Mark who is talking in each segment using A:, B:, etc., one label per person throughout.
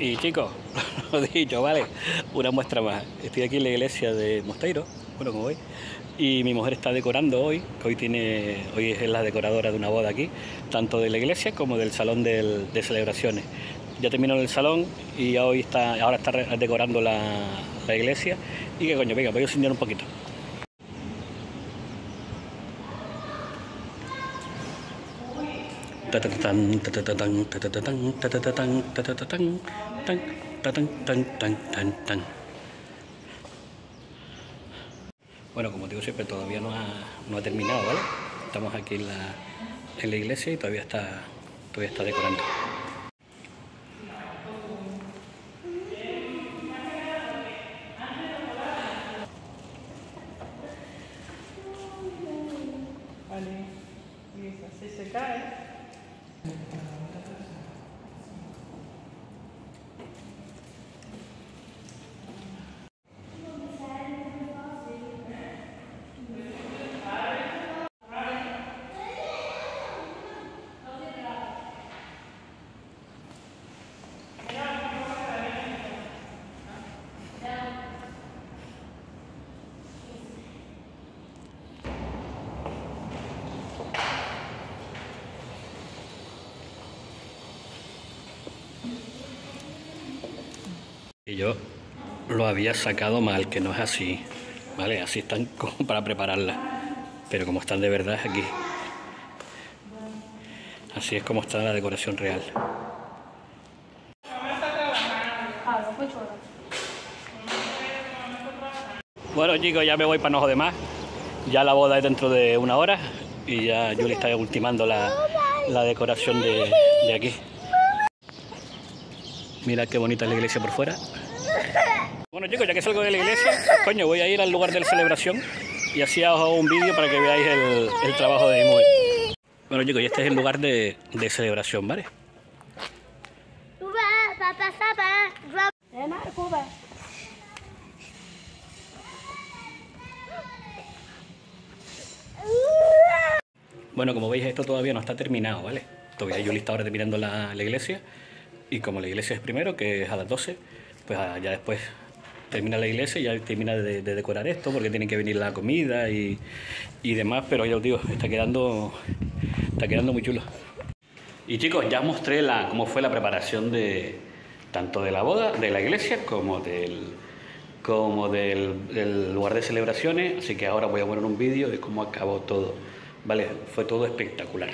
A: Y chicos, lo dicho, ¿vale? Una muestra más. Estoy aquí en la iglesia de Mosteiro, bueno, como veis, y mi mujer está decorando hoy, que hoy tiene, hoy es la decoradora de una boda aquí, tanto de la iglesia como del salón de celebraciones. Ya terminó el salón y hoy está, ahora está decorando la, la iglesia. Y que coño, venga, voy a enseñar un poquito. Bueno, como digo siempre, todavía no ha, no ha terminado, ¿vale? Estamos aquí en la, en la iglesia y todavía está, todavía está decorando.
B: Vale, y se cae.
A: Yo lo había sacado mal, que no es así, ¿vale? Así están como para prepararla. Pero como están de verdad aquí. Así es como está la decoración real. Bueno chicos, ya me voy para no joder más. Ya la boda es dentro de una hora y ya Julie está ultimando la, la decoración de, de aquí. Mira qué bonita es la iglesia por fuera. Bueno chicos, ya que salgo de la iglesia, coño, voy a ir al lugar de la celebración y así os hago un vídeo para que veáis el, el trabajo de mi mujer. Bueno chicos, y este es el lugar de, de celebración, ¿vale? Bueno, como veis esto todavía no está terminado, ¿vale? Todavía yo está ahora terminando la, la iglesia y como la iglesia es primero, que es a las 12, pues ah, ya después termina la iglesia y ya termina de, de decorar esto porque tiene que venir la comida y, y demás, pero ya os digo, está quedando, está quedando muy chulo. Y chicos, ya os mostré la, cómo fue la preparación de tanto de la boda, de la iglesia, como del, como del, del lugar de celebraciones, así que ahora voy a poner un vídeo de cómo acabó todo. Vale, fue todo espectacular.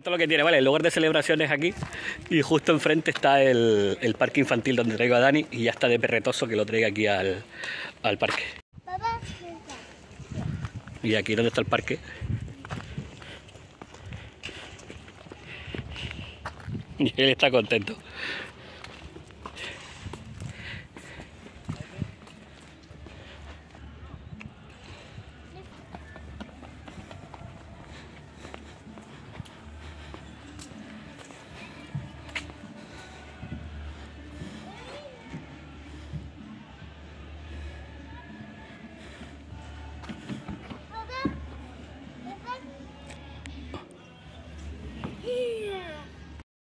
A: Esto es lo que tiene, ¿vale? El lugar de celebraciones aquí y justo enfrente está el, el parque infantil donde traigo a Dani y ya está de perretoso que lo traiga aquí al, al parque. Y aquí donde está el parque. Y él está contento.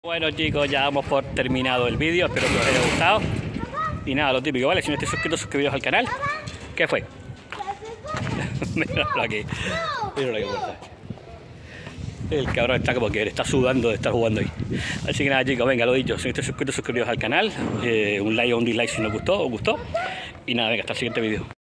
A: Bueno chicos, ya damos por terminado el vídeo, espero que os haya gustado. Y nada, lo típico, ¿vale? Si no estáis suscritos, suscribiros al canal. ¿Qué fue? Míralo aquí. Míralo aquí. El cabrón está como que está sudando de estar jugando ahí. Así que nada chicos, venga, lo dicho, si no estáis suscritos, suscribiros al canal. Eh, un like o un dislike si no os gustó, os gustó. Y nada, venga, hasta el siguiente vídeo.